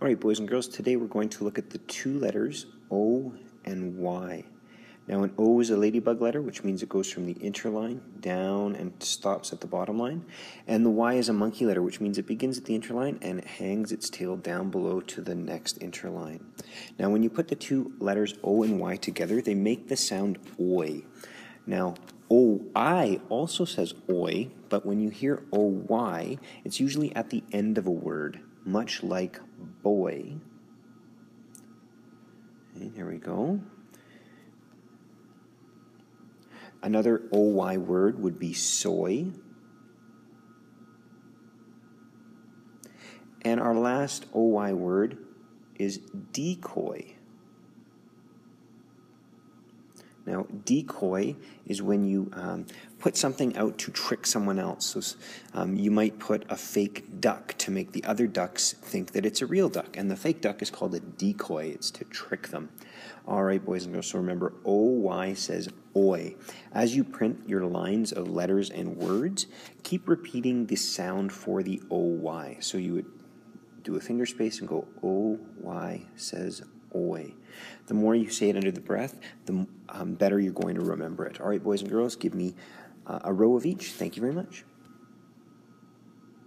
All right, boys and girls, today we're going to look at the two letters O and Y. Now, an O is a ladybug letter, which means it goes from the interline down and stops at the bottom line. And the Y is a monkey letter, which means it begins at the interline and it hangs its tail down below to the next interline. Now, when you put the two letters O and Y together, they make the sound OI. Now, OI also says OI, but when you hear OY, it's usually at the end of a word much like boy. And here we go. Another OY word would be soy. And our last OY word is decoy. Now, decoy is when you um, put something out to trick someone else. So um, you might put a fake duck to make the other ducks think that it's a real duck. And the fake duck is called a decoy, it's to trick them. All right, boys and girls, so remember OY says oi. As you print your lines of letters and words, keep repeating the sound for the OY. So you would do a finger space and go OY says oi. The more you say it under the breath, the um, better you're going to remember it. All right, boys and girls, give me uh, a row of each. Thank you very much.